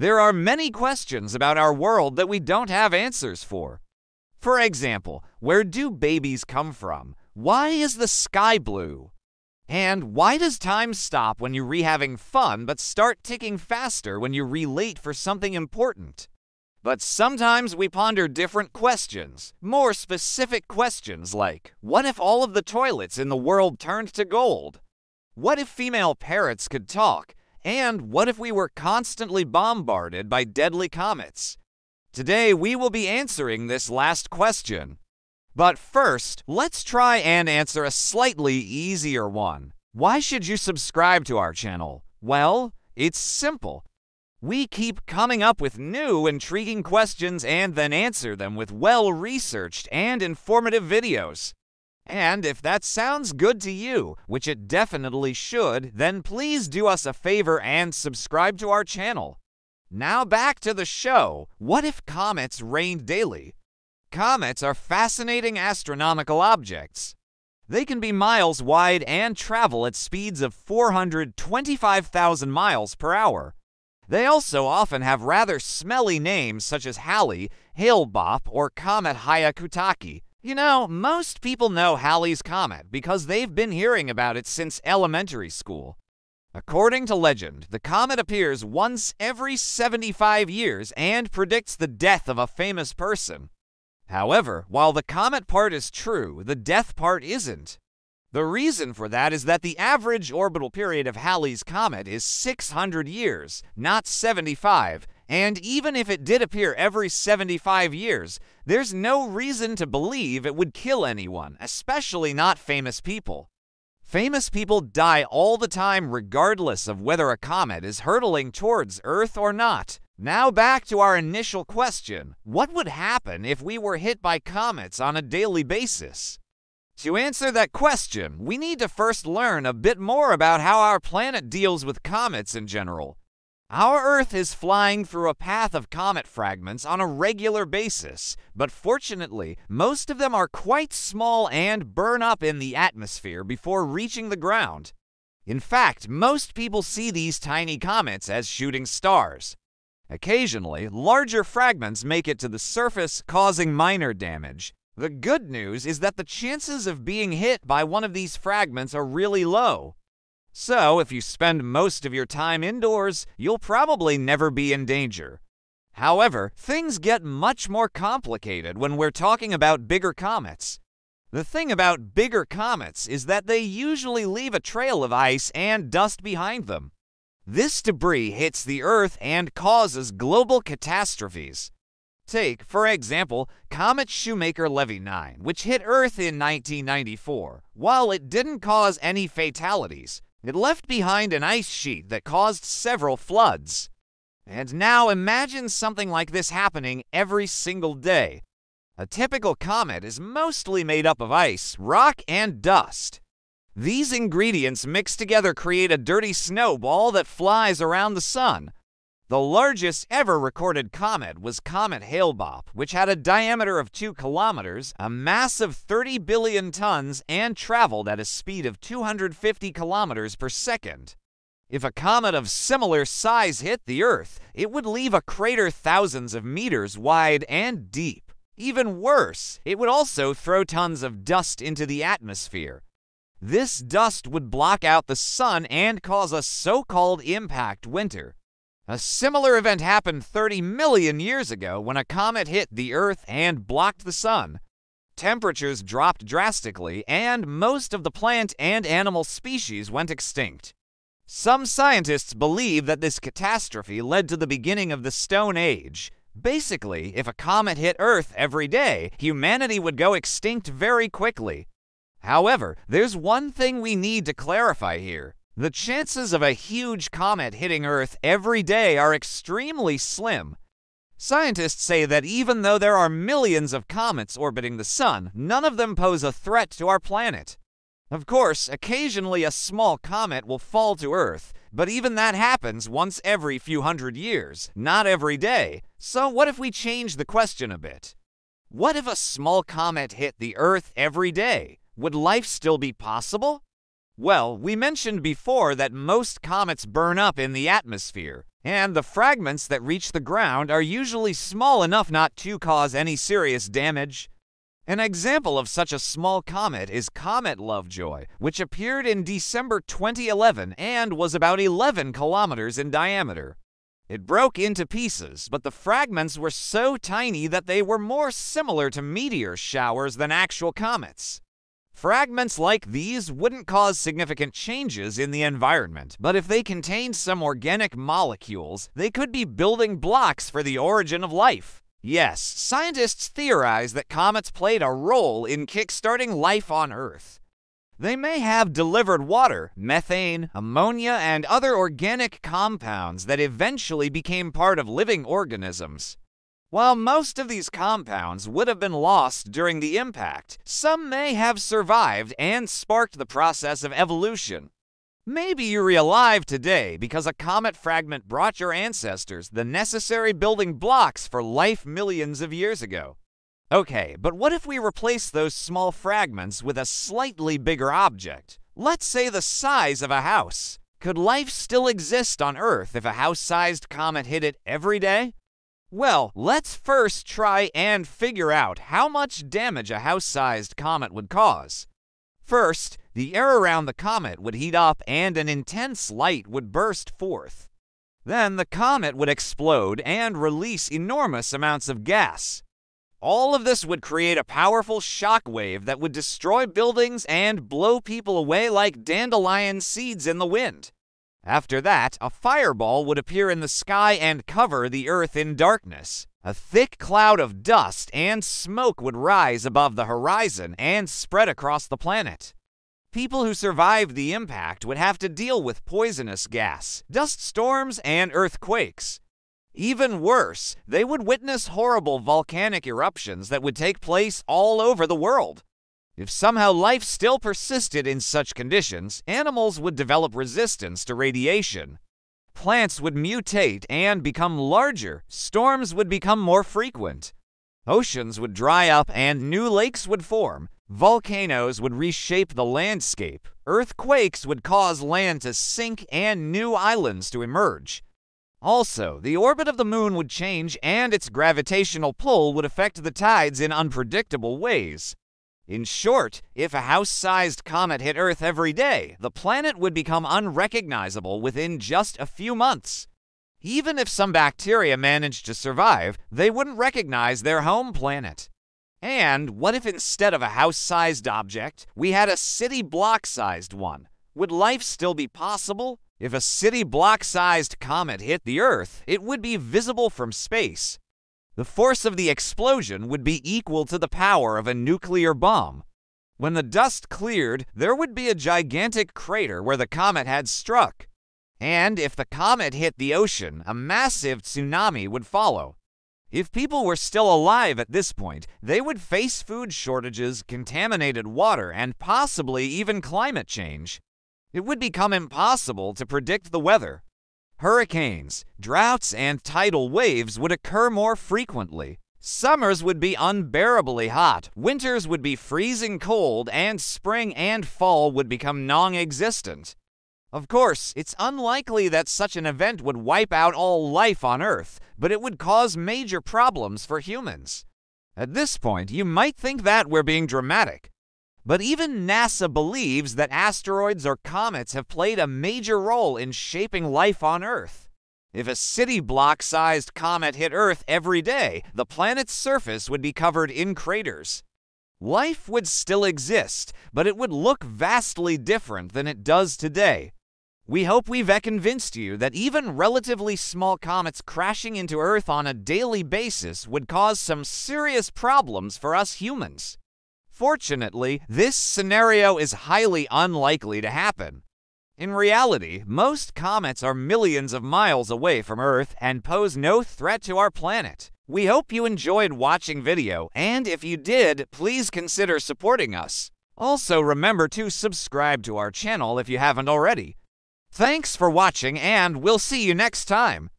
There are many questions about our world that we don't have answers for. For example, where do babies come from? Why is the sky blue? And why does time stop when you're re having fun but start ticking faster when you're re late for something important? But sometimes we ponder different questions, more specific questions like what if all of the toilets in the world turned to gold? What if female parrots could talk? And what if we were constantly bombarded by deadly comets? Today we will be answering this last question. But first, let's try and answer a slightly easier one. Why should you subscribe to our channel? Well, it's simple. We keep coming up with new, intriguing questions and then answer them with well researched and informative videos. And if that sounds good to you, which it definitely should, then please do us a favor and subscribe to our channel. Now back to the show. What if comets rained daily? Comets are fascinating astronomical objects. They can be miles wide and travel at speeds of 425,000 miles per hour. They also often have rather smelly names such as Halley, Hale-Bopp, or Comet Hyakutake. You know, most people know Halley's Comet because they've been hearing about it since elementary school. According to legend, the comet appears once every 75 years and predicts the death of a famous person. However, while the comet part is true, the death part isn't. The reason for that is that the average orbital period of Halley's Comet is 600 years, not 75, and even if it did appear every 75 years, there's no reason to believe it would kill anyone, especially not famous people. Famous people die all the time regardless of whether a comet is hurtling towards Earth or not. Now back to our initial question. What would happen if we were hit by comets on a daily basis? To answer that question, we need to first learn a bit more about how our planet deals with comets in general. Our Earth is flying through a path of comet fragments on a regular basis, but fortunately, most of them are quite small and burn up in the atmosphere before reaching the ground. In fact, most people see these tiny comets as shooting stars. Occasionally, larger fragments make it to the surface, causing minor damage, the good news is that the chances of being hit by one of these fragments are really low. So, if you spend most of your time indoors, you'll probably never be in danger. However, things get much more complicated when we're talking about bigger comets. The thing about bigger comets is that they usually leave a trail of ice and dust behind them. This debris hits the Earth and causes global catastrophes. Take, for example, Comet Shoemaker-Levy 9, which hit Earth in 1994. While it didn't cause any fatalities, it left behind an ice sheet that caused several floods. And now imagine something like this happening every single day. A typical comet is mostly made up of ice, rock, and dust. These ingredients mixed together create a dirty snowball that flies around the sun, the largest ever recorded comet was Comet Hale-Bopp, which had a diameter of 2 kilometers, a mass of 30 billion tons, and traveled at a speed of 250 kilometers per second. If a comet of similar size hit the Earth, it would leave a crater thousands of meters wide and deep. Even worse, it would also throw tons of dust into the atmosphere. This dust would block out the sun and cause a so called impact winter. A similar event happened 30 million years ago when a comet hit the Earth and blocked the sun. Temperatures dropped drastically, and most of the plant and animal species went extinct. Some scientists believe that this catastrophe led to the beginning of the Stone Age. Basically, if a comet hit Earth every day, humanity would go extinct very quickly. However, there's one thing we need to clarify here. The chances of a huge comet hitting Earth every day are extremely slim. Scientists say that even though there are millions of comets orbiting the Sun, none of them pose a threat to our planet. Of course, occasionally a small comet will fall to Earth, but even that happens once every few hundred years, not every day. So, what if we change the question a bit? What if a small comet hit the Earth every day? Would life still be possible? Well, we mentioned before that most comets burn up in the atmosphere. and the fragments that reach the ground are usually small enough not to cause any serious damage. An example of such a small comet is Comet Lovejoy, which appeared in December 2011 and was about 11 kilometers in diameter. It broke into pieces, but the fragments were so tiny that they were more similar to meteor showers than actual comets. Fragments like these wouldn't cause significant changes in the environment, but if they contained some organic molecules, they could be building blocks for the origin of life. Yes, scientists theorize that comets played a role in kickstarting life on Earth. They may have delivered water, methane, ammonia, and other organic compounds that eventually became part of living organisms. While most of these compounds would have been lost during the impact, some may have survived and sparked the process of evolution. Maybe you're alive today because a comet fragment brought your ancestors the necessary building blocks for life millions of years ago. Okay, but what if we replace those small fragments with a slightly bigger object? Let's say the size of a house. Could life still exist on Earth if a house sized comet hit it every day? Well, let's first try and figure out how much damage a house-sized comet would cause. First, the air around the comet would heat up and an intense light would burst forth. Then the comet would explode and release enormous amounts of gas. All of this would create a powerful shock wave that would destroy buildings and blow people away like dandelion seeds in the wind. After that, a fireball would appear in the sky and cover the earth in darkness. A thick cloud of dust and smoke would rise above the horizon and spread across the planet. People who survived the impact would have to deal with poisonous gas, dust storms, and earthquakes. Even worse, they would witness horrible volcanic eruptions that would take place all over the world. If somehow life still persisted in such conditions, animals would develop resistance to radiation. Plants would mutate and become larger, storms would become more frequent. Oceans would dry up and new lakes would form. Volcanoes would reshape the landscape. Earthquakes would cause land to sink and new islands to emerge. Also, the orbit of the moon would change and its gravitational pull would affect the tides in unpredictable ways. In short, if a house sized comet hit Earth every day, the planet would become unrecognizable within just a few months. Even if some bacteria managed to survive, they wouldn't recognize their home planet. And what if instead of a house sized object, we had a city block sized one? Would life still be possible? If a city block sized comet hit the Earth, it would be visible from space, the force of the explosion would be equal to the power of a nuclear bomb. When the dust cleared, there would be a gigantic crater where the comet had struck. And if the comet hit the ocean, a massive tsunami would follow. If people were still alive at this point, they would face food shortages, contaminated water, and possibly even climate change. It would become impossible to predict the weather. Hurricanes, droughts, and tidal waves would occur more frequently. Summers would be unbearably hot, winters would be freezing cold, and spring and fall would become non existent. Of course, it's unlikely that such an event would wipe out all life on Earth, but it would cause major problems for humans. At this point, you might think that we're being dramatic, but even NASA believes that asteroids or comets have played a major role in shaping life on Earth. If a city block sized comet hit Earth every day, the planet's surface would be covered in craters. Life would still exist, but it would look vastly different than it does today. We hope we've convinced you that even relatively small comets crashing into Earth on a daily basis would cause some serious problems for us humans. Fortunately, this scenario is highly unlikely to happen. In reality, most comets are millions of miles away from Earth and pose no threat to our planet. We hope you enjoyed watching video, and if you did, please consider supporting us. Also, remember to subscribe to our channel if you haven't already. Thanks for watching, and we'll see you next time.